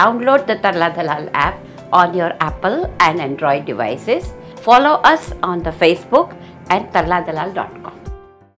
Download the Tarla Dalal app on your Apple and Android devices. Follow us on the Facebook at tarladalal.com.